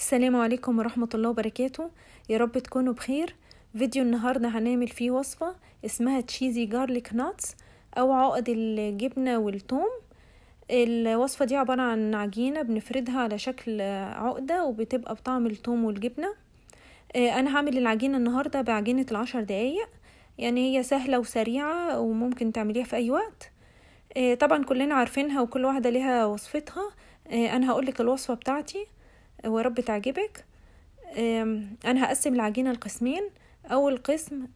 السلام عليكم ورحمة الله وبركاته. يا رب تكونوا بخير. فيديو النهاردة هنعمل فيه وصفة اسمها تشيزي جارليك ناتس أو عقد الجبنة والثوم. الوصفة دي عبارة عن عجينة بنفردها على شكل عقدة وبتبقى بطعم الثوم والجبنة. أنا هعمل العجينة النهاردة بعجينة العشر دقايق. يعني هي سهلة وسريعة وممكن تعمليها في أي وقت. طبعا كلنا عارفينها وكل واحدة ليها وصفتها. أنا هقولك الوصفة بتاعتي. ورب تعجبك. أنا هقسم العجينة لقسمين أول قسم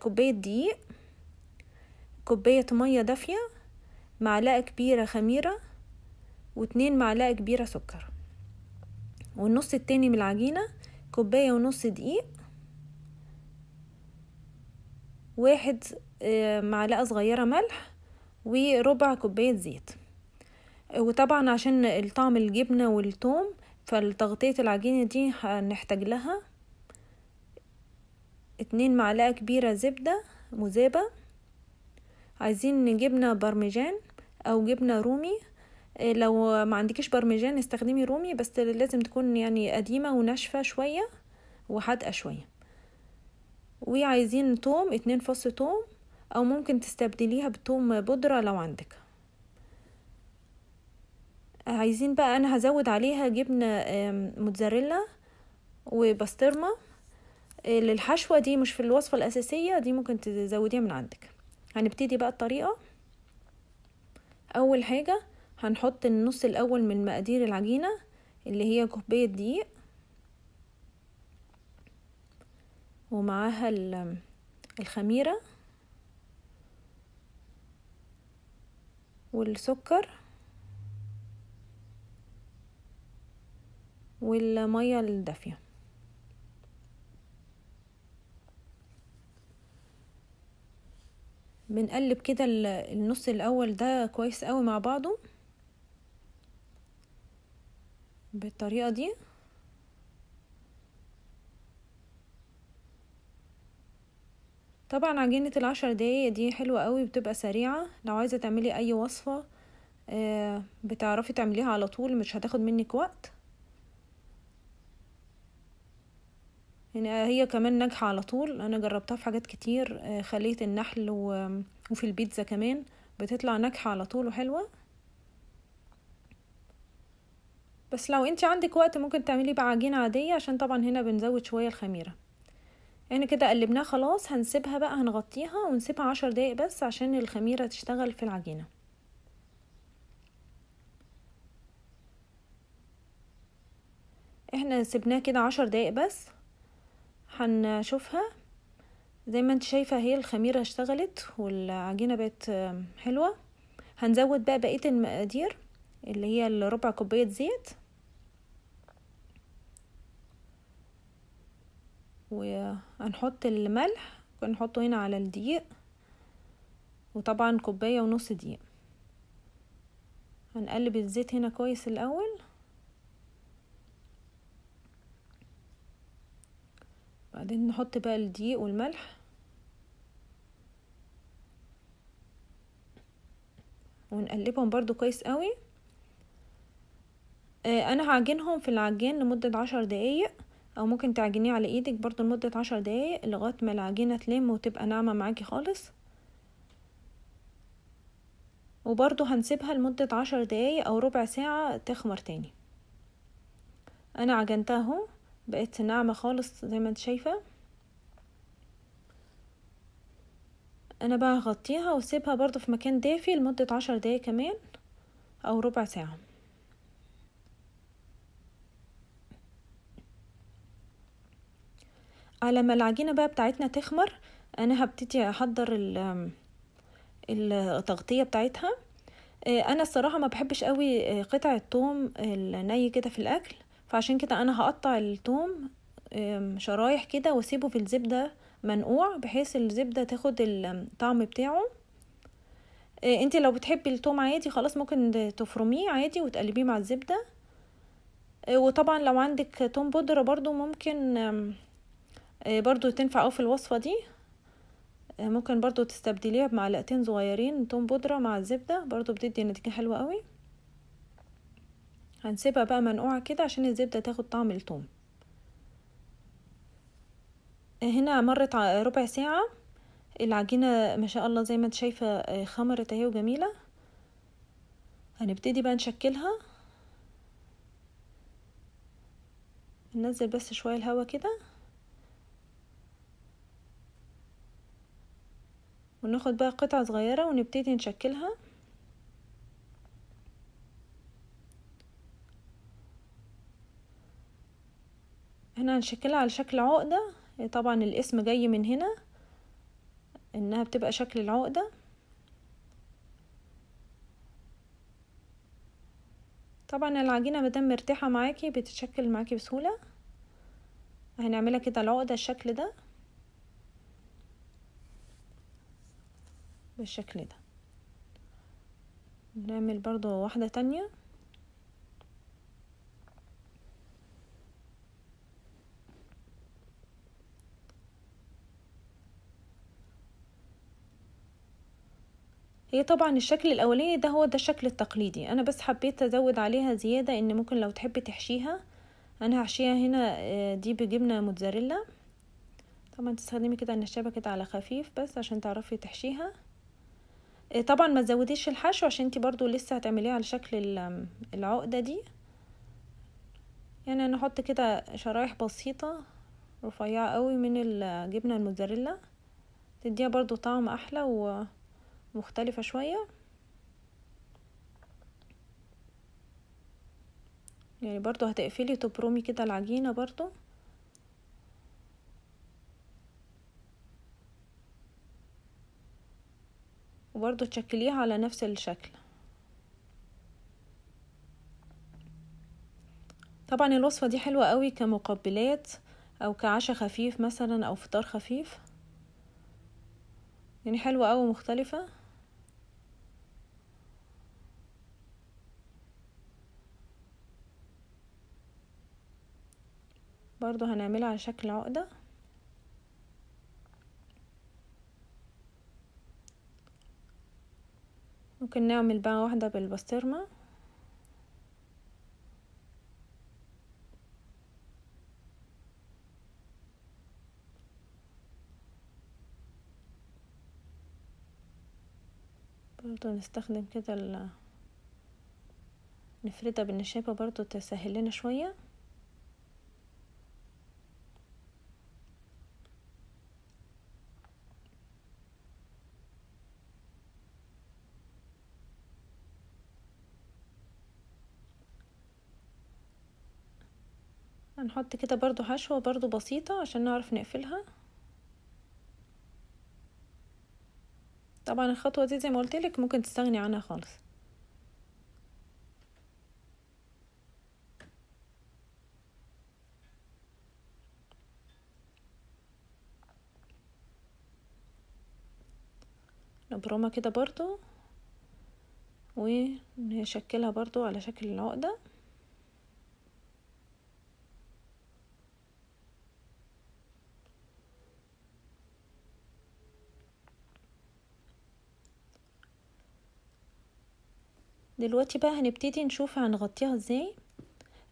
كوباية دقيق كوباية مية دافية معلقة كبيرة خميرة واتنين معلقة كبيرة سكر. والنص التاني من العجينة كوباية ونص دقيق. واحد معلقة صغيرة ملح وربع كوباية زيت. وطبعا عشان الطعم الجبنة والثوم فالتغطية العجينة دي هنحتاج لها اتنين معلقة كبيرة زبدة مذابة. عايزين جبنة برمجان أو جبنة رومي. لو ما عندكيش برمجان استخدمي رومي بس لازم تكون يعني قديمة وناشفة شوية وحادقة شوية. وعايزين توم اتنين فص توم أو ممكن تستبدليها بتوم بودرة لو عندك. عايزين بقى أنا هزود عليها جبنة موتزاريلا وبسطرمة. للحشوة دي مش في الوصفة الأساسية دي ممكن تزوديها من عندك. هنبتدي بقى الطريقة. أول حاجة هنحط النص الأول من مقادير العجينة اللي هي كوباية دقيق. ومعاها الخميرة والسكر. والمية الدافية. بنقلب كده النص الأول ده كويس قوي مع بعضه. بالطريقة دي. طبعا عجينة العشر دقايق دي حلوة قوي بتبقى سريعة. لو عايزة تعملي أي وصفة بتعرفي تعمليها على طول مش هتاخد منك وقت. يعني هي كمان ناجحة على طول. أنا جربتها في حاجات كتير خلية النحل وفي البيتزا كمان بتطلع ناجحة على طول وحلوة. بس لو انت عندك وقت ممكن تعملي بقى عجينة عادية عشان طبعا هنا بنزود شوية الخميرة. يعني كده قلبناها خلاص هنسيبها بقى هنغطيها ونسيبها عشر دقايق بس عشان الخميرة تشتغل في العجينة. إحنا سيبناه كده عشر دقايق بس. هنشوفها. زي ما انت شايفة هي الخميرة اشتغلت والعجينة بقت حلوة. هنزود بقى بقية المقادير اللي هي الربع كوباية زيت. وهنحط الملح نحطه هنا على الدقيق. وطبعا كوباية ونص دقيق. هنقلب الزيت هنا كويس الأول. بعدين نحط بقى الدقيق والملح. ونقلبهم برضو كويس قوي. آه أنا هعجنهم في العجين لمدة عشر دقايق أو ممكن تعجنيه على إيدك برضو لمدة عشر دقايق لغاية ما العجينة تلم وتبقى ناعمة معاكي خالص. وبرضو هنسيبها لمدة عشر دقايق أو ربع ساعة تخمر تاني. أنا عجنتها اهو. بقت ناعمة خالص زي ما انت شايفة. أنا بقى هغطيها وأسيبها برضو في مكان دافي لمدة عشر دقايق كمان أو ربع ساعة. على ما العجينة بقى بتاعتنا تخمر أنا هبتدي أحضر التغطية بتاعتها. أنا الصراحة ما بحبش قوي قطع الثوم الني كده في الأكل. فعشان كده أنا هقطع الثوم شرايح كده وأسيبه في الزبدة منقوع بحيث الزبدة تاخد الطعم بتاعه. انت لو بتحبي الثوم عادي خلاص ممكن تفرميه عادي وتقلبيه مع الزبدة. وطبعا لو عندك توم بودرة برضو ممكن برضو تنفع اوي في الوصفة دي. ممكن برضو تستبدليها بمعلقتين صغيرين توم بودرة مع الزبدة برضو بتدي نتيجة حلوة قوي. هنسيبها بقى منقوعة كده عشان الزبدة تاخد طعم التوم. هنا مرت ربع ساعة. العجينة ما شاء الله زي ما انت شايفة خمرت اهي وجميلة. هنبتدي بقى نشكلها. ننزل بس شوية الهوا كده. وناخد بقى قطعة صغيرة ونبتدي نشكلها. هنا هنشكلها على شكل عقدة. طبعا الاسم جاي من هنا إنها بتبقى شكل العقدة. طبعا العجينة مادام مرتاحة معاكي بتتشكل معاكي بسهولة. هنعملها كده العقدة الشكل ده. بالشكل ده. نعمل برضو واحدة تانية. هي طبعا الشكل الأولاني ده هو ده الشكل التقليدي. أنا بس حبيت أزود عليها زيادة إن ممكن لو تحبي تحشيها. أنا هحشيها هنا دي بجبنة موتزاريلا. طبعا تستخدمي كده النشابة كده على خفيف بس عشان تعرفي تحشيها. طبعا ما تزوديش الحشو عشان انتي برضو لسه هتعمليه على شكل العقدة دي. يعني أنا أحط كده شرايح بسيطة رفيعة قوي من الجبنة الموتزاريلا. تديها برضو طعم أحلى ومختلفة شوية. يعني برضو هتقفلي تبرمي كده العجينة برضو. وبرضو تشكليها على نفس الشكل. طبعا الوصفة دي حلوة قوي كمقبلات أو كعشاء خفيف مثلا أو فطار خفيف. يعني حلوة قوي ومختلفة. برضو هنعملها على شكل عقدة. ممكن نعمل بقى واحدة بالبسطرمة. برضو نستخدم كده ال نفردها بالنشابة برضو تسهل لنا شوية. هنحط كده برضو حشوة برضو بسيطة عشان نعرف نقفلها. طبعا الخطوة دي زي ما قلتلك ممكن تستغني عنها خالص. نبرمها كده برضو ونشكلها برضو على شكل العقدة. دلوقتي بقى هنبتدي نشوف هنغطيها إزاي.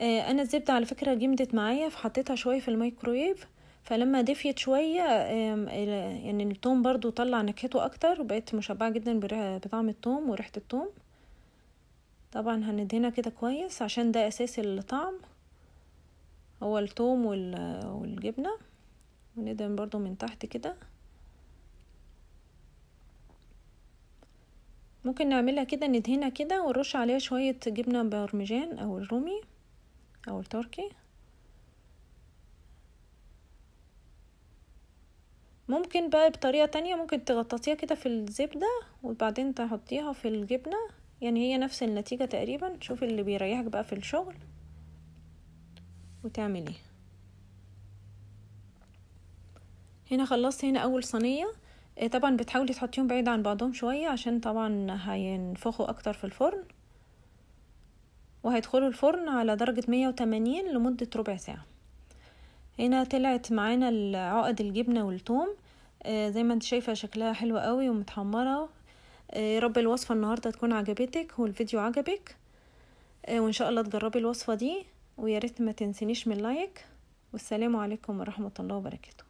آه أنا الزبدة على فكرة جمدت معايا فحطيتها شوية في الميكرويف فلما دفيت شوية يعني التوم برضو طلع نكهته أكتر وبقيت مشبعة جدا بطعم التوم وريحة التوم. طبعا هندهنها كده كويس عشان ده أساس الطعم. هو التوم والجبنة. وندهن برضو من تحت كده. ممكن نعملها كده ندهنها كده ونرش عليها شوية جبنة برمجان أو الرومي أو التركي. ممكن بقى بطريقة تانية ممكن تغطسيها كده في الزبدة وبعدين تحطيها في الجبنة. يعني هي نفس النتيجة تقريبا. شوفي اللي بيريحك بقى في الشغل وتعمليه. هنا خلصت هنا أول صينية. طبعا بتحاولي تحطيهم بعيد عن بعضهم شوية عشان طبعا هينفخوا أكتر في الفرن. وهيدخلوا الفرن على درجة مية وتمانين لمدة ربع ساعة. هنا طلعت معانا عقد الجبنة والثوم زي ما انت شايفة شكلها حلو قوي ومتحمرة. يا رب الوصفة النهاردة تكون عجبتك والفيديو عجبك. وإن شاء الله تجربي الوصفة دي. وياريت ما تنسينيش من لايك. والسلام عليكم ورحمة الله وبركاته.